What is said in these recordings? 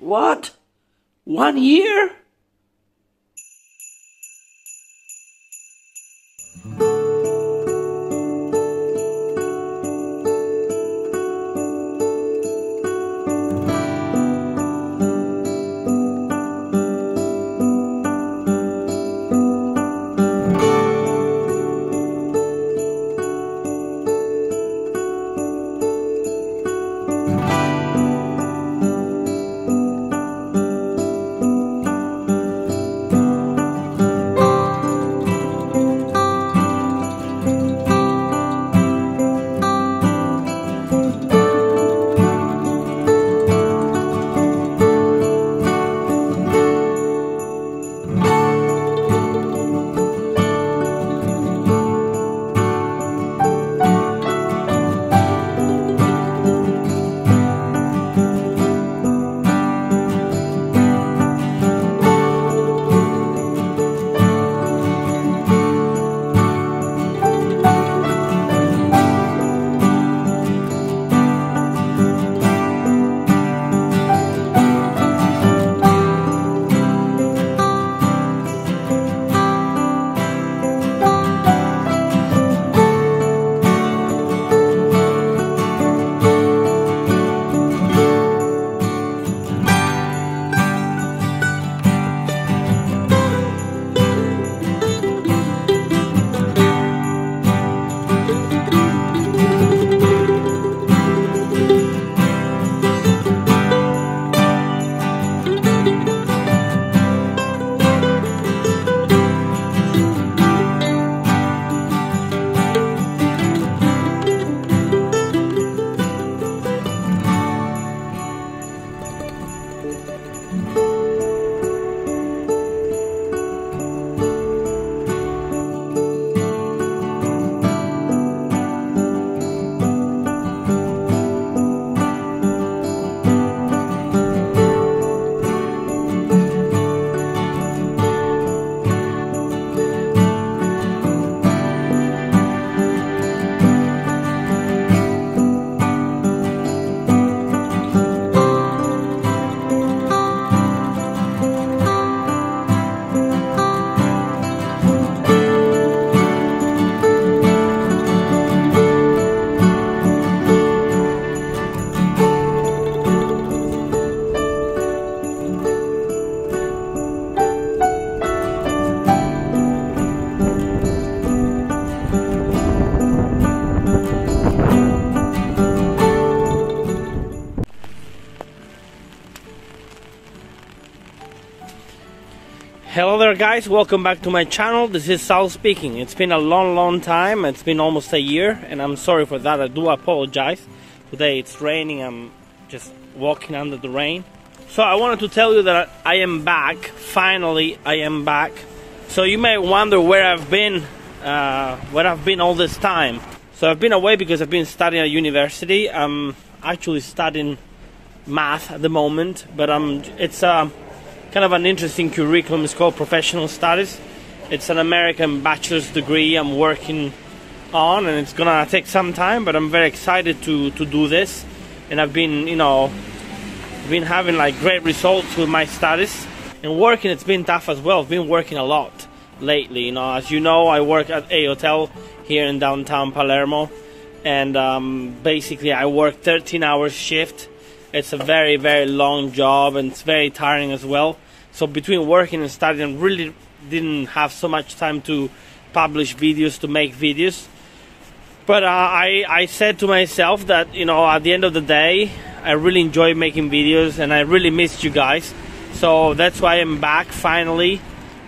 What? One year? Hello there guys, welcome back to my channel. This is Sal speaking. It's been a long long time, it's been almost a year and I'm sorry for that, I do apologize. Today it's raining, I'm just walking under the rain. So I wanted to tell you that I am back, finally I am back. So you may wonder where I've been, uh, where I've been all this time. So I've been away because I've been studying at university. I'm actually studying math at the moment, but I'm, it's uh, kind of an interesting curriculum. It's called Professional Studies. It's an American bachelor's degree I'm working on, and it's gonna take some time, but I'm very excited to, to do this. And I've been, you know, been having like great results with my studies. And working, it's been tough as well. I've been working a lot lately. You know, as you know, I work at a hotel here in downtown Palermo, and um, basically I work 13 hours shift it's a very, very long job and it's very tiring as well. So between working and studying, really didn't have so much time to publish videos, to make videos. But uh, I, I said to myself that, you know, at the end of the day, I really enjoy making videos and I really missed you guys. So that's why I'm back finally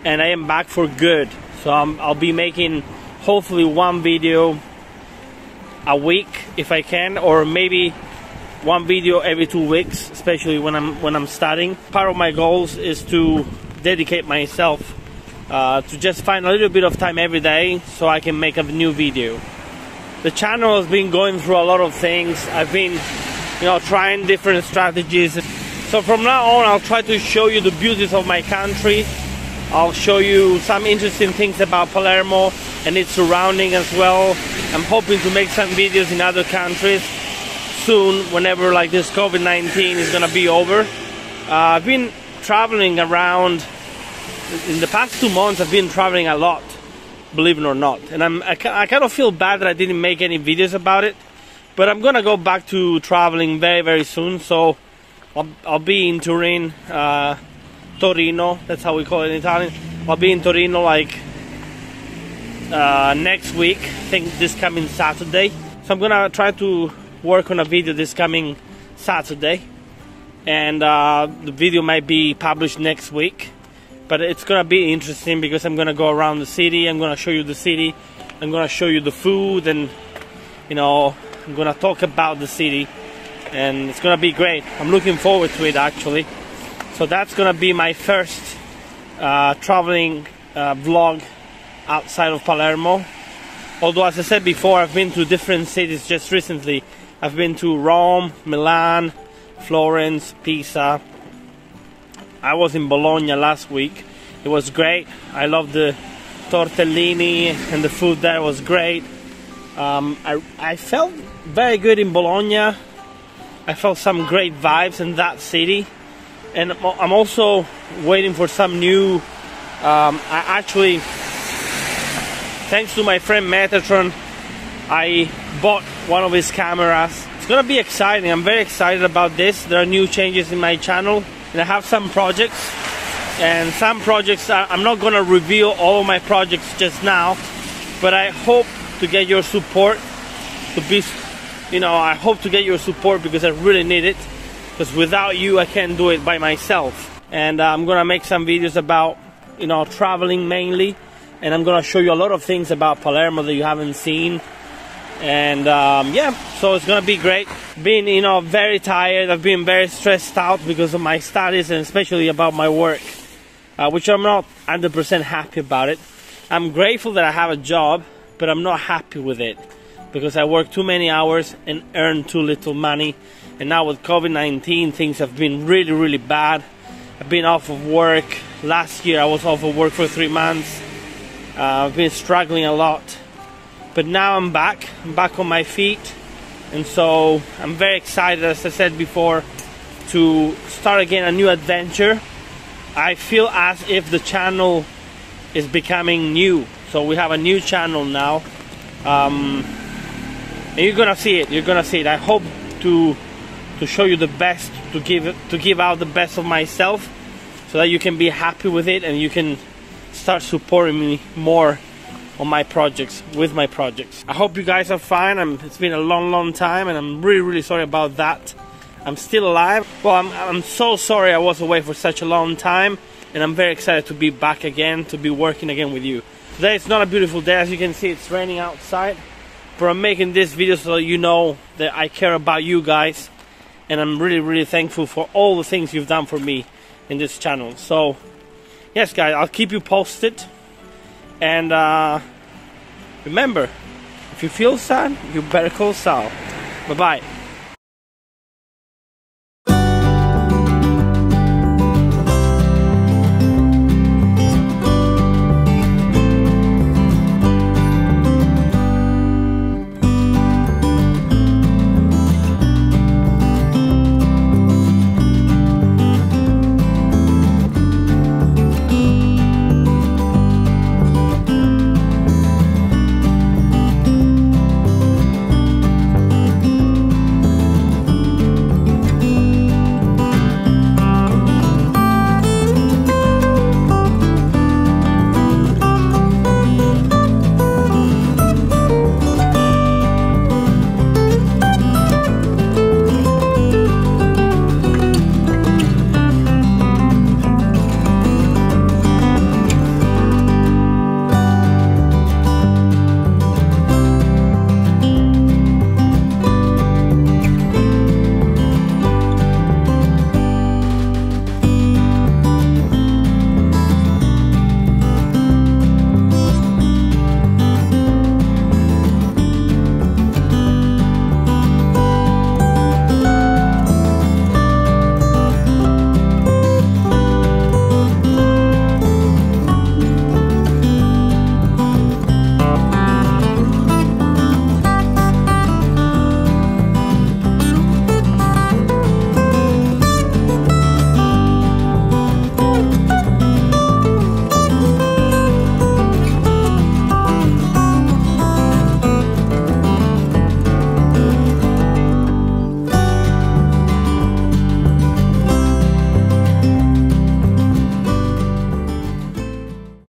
and I am back for good. So i I'll be making hopefully one video a week if I can, or maybe one video every two weeks, especially when I'm when I'm studying. Part of my goals is to dedicate myself uh, to just find a little bit of time every day so I can make a new video. The channel has been going through a lot of things. I've been, you know, trying different strategies. So from now on, I'll try to show you the beauties of my country. I'll show you some interesting things about Palermo and its surrounding as well. I'm hoping to make some videos in other countries soon whenever like this COVID-19 is gonna be over Uh, I've been traveling around in the past two months. I've been traveling a lot, believe it or not, and I'm I, I kind of feel bad that I didn't make any videos about it. But I'm gonna go back to traveling very very soon. So I'll, I'll be in Turin, uh, Torino. That's how we call it in Italian. I'll be in Torino like uh, next week. I think this coming Saturday. So I'm gonna try to work on a video this coming Saturday, and uh, the video might be published next week. But it's gonna be interesting because I'm gonna go around the city. I'm gonna show you the city. I'm gonna show you the food, and you know, I'm gonna talk about the city, and it's gonna be great. I'm looking forward to it actually. So that's gonna be my first uh, traveling uh, vlog outside of Palermo. Although, as I said before, I've been to different cities just recently. I've been to Rome, Milan, Florence, Pisa. I was in Bologna last week. It was great. I love the tortellini and the food there was great. Um, I, I felt very good in Bologna. I felt some great vibes in that city. And I'm also waiting for some new. Um, I actually thanks to my friend Metatron, I bought one of his cameras. It's gonna be exciting. I'm very excited about this. There are new changes in my channel, and I have some projects. And some projects, I'm not gonna reveal all my projects just now, but I hope to get your support. To be, you know, I hope to get your support because I really need it. Because without you, I can't do it by myself. And uh, I'm gonna make some videos about, you know, traveling mainly and I'm gonna show you a lot of things about Palermo that you haven't seen and um, yeah so it's gonna be great. Being you know very tired. I've been very stressed out because of my studies and especially about my work uh, which I'm not 100% happy about it. I'm grateful that I have a job but I'm not happy with it because I work too many hours and earn too little money. And now with COVID-19 things have been really really bad. I've been off of work. Last year I was off of work for three months. Uh, I've been struggling a lot, but now I'm back. I'm back on my feet, and so I'm very excited, as I said before, to start again a new adventure. I feel as if the channel is becoming new. So we have a new channel now. Um, and you're gonna see it. You're gonna see it. I hope to to show you the best, to give to give out the best of myself, so that you can be happy with it and you can start supporting me more on my projects with my projects. I hope you guys are fine. I'm, it's been a long long time and i'm really really sorry about that. I'm still alive. Well I'm, I'm so sorry i was away for such a long time and i'm very excited to be back again to be working again with you. Today it's not a beautiful day. As you can see it's raining outside but i'm making this video so that you know that i care about you guys and i'm really really thankful for all the things you've done for me in this channel. So yes guys I'll keep you posted and uh, remember if you feel sad you better call Sal. Bye bye